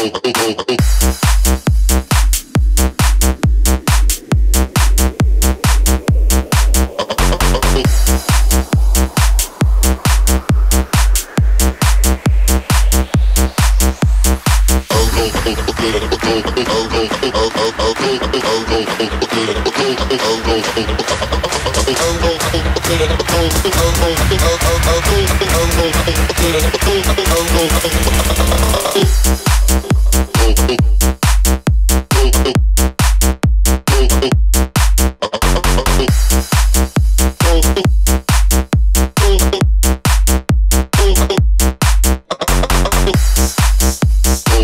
Oh,